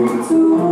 What's wrong?